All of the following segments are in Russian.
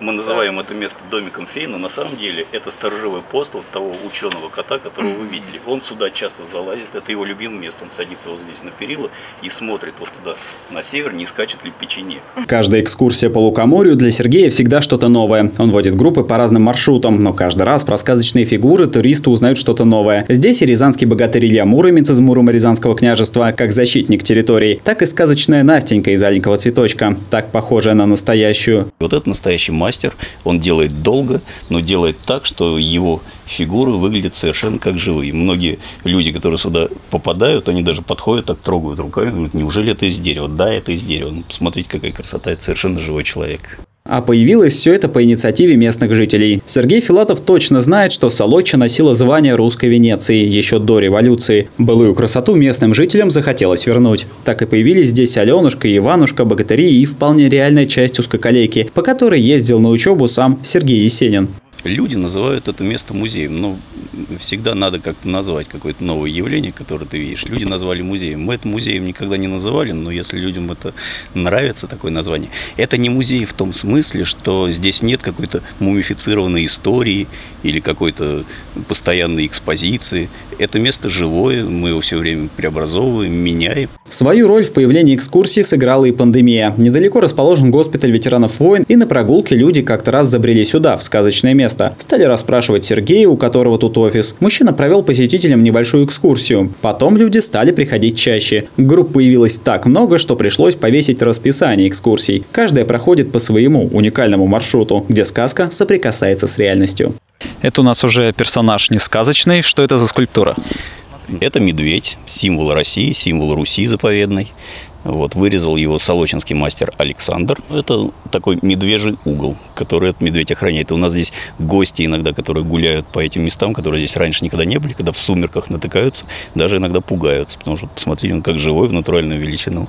Мы называем это место домиком фей, но на самом деле это сторожевой пост вот того ученого кота, которого вы видели. Он сюда часто залазит, это его любимое место. Он садится вот здесь на перила и смотрит вот туда, на север, не скачет ли печенек. Каждая экскурсия по Лукоморью для Сергея всегда что-то новое. Он водит группы по разным маршрутам, но каждый раз про сказочные фигуры туристы узнают что-то новое. Здесь и рязанский богатырь Илья Муромец из Муромо-Рязанского княжества, как защитник территорий, так и сказочная Настенька из аленького цветочка, так похожая на настоящую. Вот это настоящий мастер, он делает долго, но делает так, что его фигуры выглядят совершенно как живые. Многие люди, которые сюда попадают, они даже подходят, так трогают руками, говорят, неужели это из дерева? Да, это из дерева. Ну, посмотрите, какая красота, это совершенно живой человек. А появилось все это по инициативе местных жителей. Сергей Филатов точно знает, что Солоча носила звание русской Венеции еще до революции. Былую красоту местным жителям захотелось вернуть. Так и появились здесь Аленушка, Иванушка, богатыри и вполне реальная часть узкоколейки, по которой ездил на учебу сам Сергей Есенин. Люди называют это место музеем, но всегда надо как-то назвать какое-то новое явление, которое ты видишь. Люди назвали музеем. Мы это музеем никогда не называли, но если людям это нравится, такое название. Это не музей в том смысле, что здесь нет какой-то мумифицированной истории или какой-то постоянной экспозиции. Это место живое, мы его все время преобразовываем, меняем. Свою роль в появлении экскурсии сыграла и пандемия. Недалеко расположен госпиталь ветеранов войн, и на прогулке люди как-то раз забрели сюда, в сказочное место место. Стали расспрашивать Сергея, у которого тут офис. Мужчина провел посетителям небольшую экскурсию. Потом люди стали приходить чаще. Групп появилось так много, что пришлось повесить расписание экскурсий. Каждая проходит по своему уникальному маршруту, где сказка соприкасается с реальностью. Это у нас уже персонаж не сказочный. Что это за скульптура? Это медведь, символ России, символ Руси заповедной. Вот, вырезал его солочинский мастер Александр. Это такой медвежий угол, который этот медведь охраняет. И у нас здесь гости иногда, которые гуляют по этим местам, которые здесь раньше никогда не были, когда в сумерках натыкаются, даже иногда пугаются, потому что посмотрите, он как живой в натуральную величину.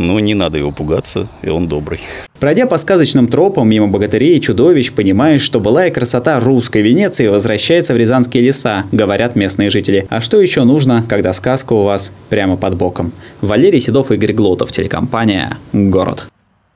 Но не надо его пугаться, и он добрый. Пройдя по сказочным тропам мимо богатырей и чудовищ, понимаешь, что былая красота русской Венеции возвращается в рязанские леса, говорят местные жители. А что еще нужно, когда сказка у вас прямо под боком? Валерий Седов и Игорь Глотов, телекомпания «Город».